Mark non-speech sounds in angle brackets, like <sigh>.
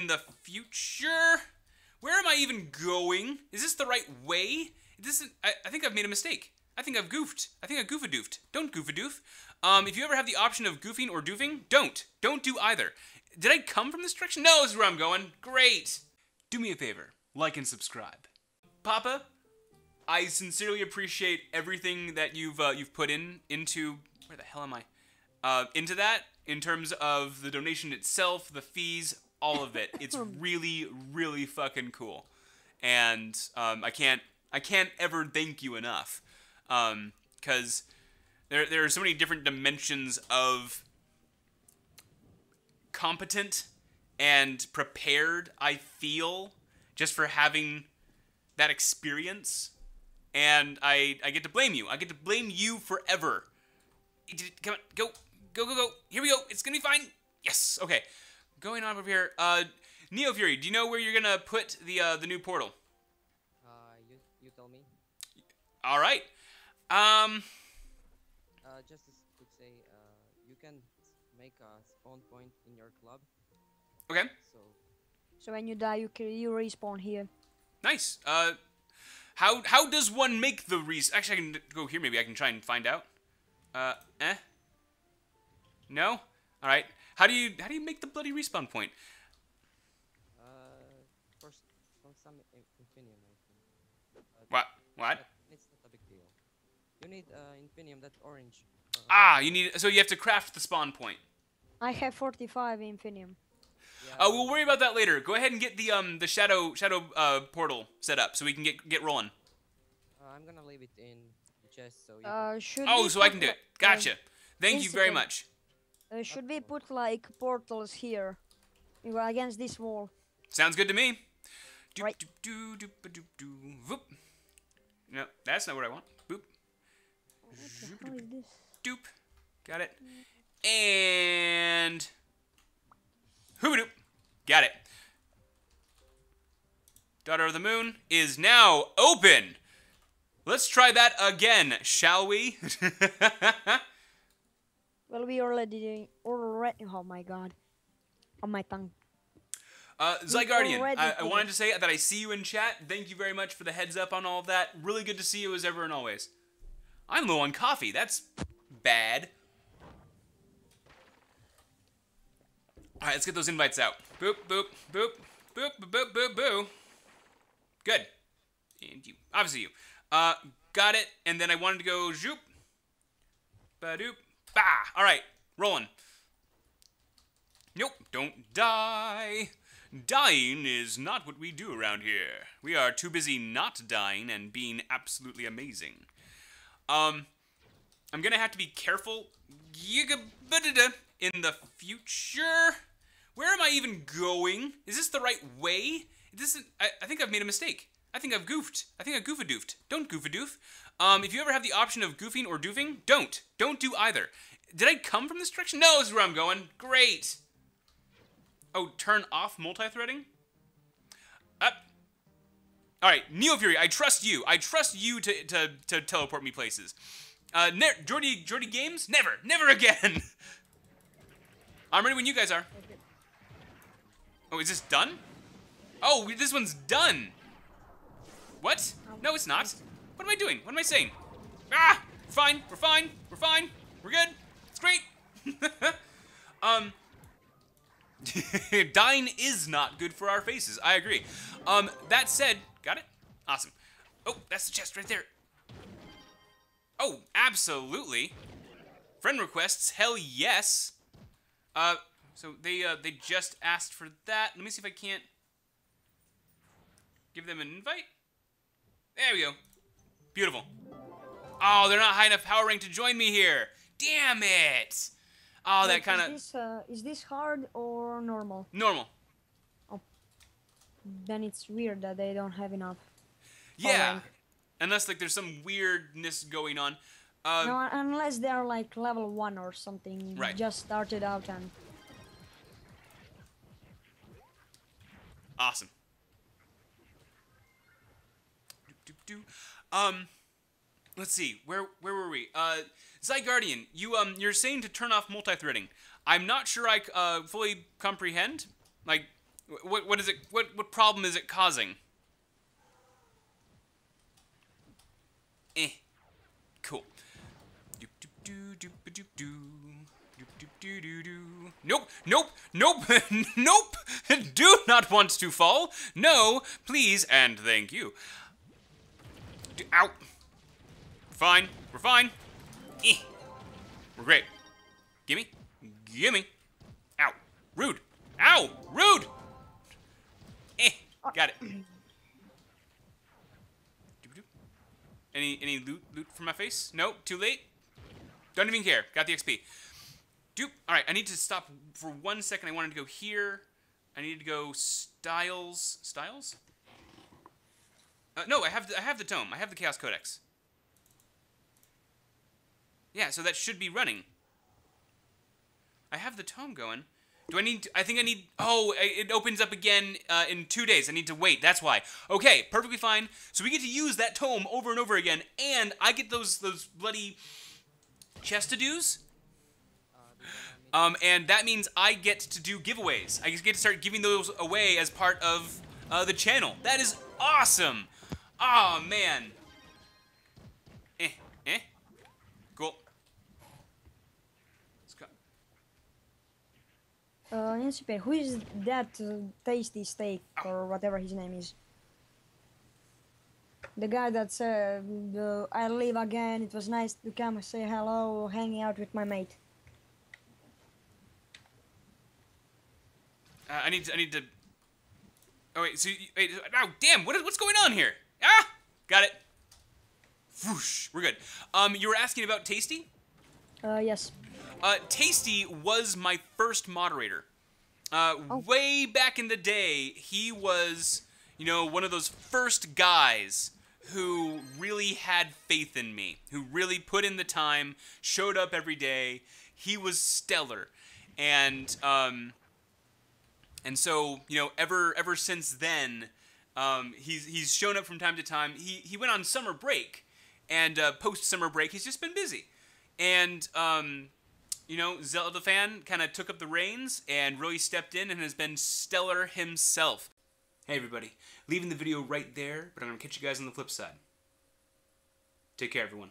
in the future. Where am I even going? Is this the right way? This is, I, I think I've made a mistake. I think I've goofed. I think I goofadoofed. Don't goofadoof. Um, if you ever have the option of goofing or doofing, don't. Don't do either. Did I come from this direction? No, this is where I'm going. Great. Do me a favor. Like and subscribe. Popa, I sincerely appreciate everything that you've uh, you've put in into where the hell am I? Uh, into that in terms of the donation itself, the fees, all of it. It's <laughs> really, really fucking cool, and um, I can't I can't ever thank you enough, because there there are so many different dimensions of competent and prepared I feel just for having that experience and I I get to blame you. I get to blame you forever. Come on, go, go, go, go. Here we go. It's gonna be fine. Yes. Okay. Going on over here. Uh, NeoFury, do you know where you're gonna put the uh, the new portal? Uh, you you tell me. All right. Um. Uh, just as could say, uh, you can make a spawn point in your club. Okay. So So when you die, you can you respawn here. Nice. Uh, how how does one make the res? Actually, I can go here. Maybe I can try and find out. Uh, eh. No. All right. How do you how do you make the bloody respawn point? uh, first from some infinium, I think. Uh, What? What? It's not a big deal. You need uh, infinium, that orange. Uh, Ah, you need so you have to craft the spawn point. I have 45 infinium. yeah, Uh, we'll worry about that later. Go ahead and get the um the shadow shadow uh portal set up so we can get get rolling. uh, I'm gonna leave it in the chest, so you Uh, should Oh, so I can do it. Gotcha. Thank you very much. Uh, should we put like portals here, against this wall? Sounds good to me. Doop, Right. doop, doo, doop, doop, doo, voop. No, that's not what I want. Boop. Hell is this? Doop. Got it. And Hoobadoop. Got it. Daughter of the Moon is now open. Let's try that again, shall we? <laughs> Well, we already already. Oh my god, on my tongue. Uh, Zygardian, I, I wanted to say that I see you in chat. Thank you very much for the heads up on all of that. Really good to see you as ever and always. I'm low on coffee. That's bad. All right, let's get those invites out. Boop, boop, boop, boop, boop, boop, boop, boo. Good. And you, obviously you. Uh, got it. And then I wanted to go zoop, ba doop, bah. All right, rolling. Nope, don't die. Dying is not what we do around here. We are too busy not dying and being absolutely amazing. Um, I'm gonna have to be careful in the future. Where am I even going? Is this the right way? This is, I, I think I've made a mistake. I think I've goofed. I think I goofadoofed. Don't goofadoof. Um, if you ever have the option of goofing or doofing, don't. Don't do either. Did I come from this direction? No, this is where I'm going. Great. Oh, turn off multi-threading? Up. All right, NeoFury, I trust you. I trust you to, to, to teleport me places. Uh, Jordy, Jordy Games? Never, never again. <laughs> I'm ready when you guys are. Oh, is this done? Oh, this one's done. What? No, it's not. What am I doing? What am I saying? Ah, fine. We're fine. We're fine. We're good. Great. <laughs> um, <laughs> dying is not good for our faces. I agree. Um, that said, got it? Awesome. Oh, that's the chest right there. Oh, absolutely. Friend requests, hell yes. Uh, so they uh, they just asked for that. Let me see if I can't give them an invite. There we go. Beautiful. Oh, they're not high enough power rank to join me here. Damn it. Oh, that kind of this, uh, is this hard or normal? normal. Oh, then it's weird that they don't have enough. Yeah. rank. Unless like there's some weirdness going on. Uh, no, unless they're like level one or something. Right. Just started out and. Awesome. Doop, doop, doo. Um, let's see. Where where were we? Uh, Zygardian, you um, you're saying to turn off multi-threading. I'm not sure I uh fully comprehend. Like, What what is it? What what problem is it causing? Eh. Cool. Nope, nope, nope, <laughs> nope! Do not want to fall. No, please, and thank you. Ow. Fine, we're fine. Eh. We're great. Gimme, gimme. Ow, rude. Ow, rude. Eh, got it. <clears throat> Any any loot loot from my face? No, too late. Don't even care. Got the XP. Doop. All right, I need to stop for one second. I wanted to go here. I need to go styles. Styles? Uh, no, I have the, I have the tome. I have the Chaos Codex. Yeah, so that should be running. I have the tome going. Do I need? To, I think I need. Oh, it opens up again uh, in two days. I need to wait. That's why. Okay, perfectly fine. So we get to use that tome over and over again, and I get those those bloody chest to do's. Um, and that means I get to do giveaways. I get to start giving those away as part of uh, the channel. That is awesome. Oh man. Eh, eh. Cool. Let's go. Uh, who is that uh, tasty steak or whatever his name is? The guy that said, uh, I live again, it was nice to come and say hello, hanging out with my mate. Uh, I need to, I need to. Oh wait, so you, wait, oh damn, what is, what's going on here? Ah, got it. Whoosh, we're good. Um, you were asking about Tasty. Uh, yes. Uh, Tasty was my first moderator. Uh, way back in the day, he was, you know, one of those first guys who really had faith in me, who really put in the time, showed up every day. He was stellar, and um, and so you know, ever ever since then, um, he's he's shown up from time to time. He he went on summer break, and uh, post summer break, he's just been busy, and um, you know, Zelda fan kind of took up the reins and really stepped in and has been stellar himself. Hey everybody, leaving the video right there, but I'm gonna catch you guys on the flip side. Take care, everyone.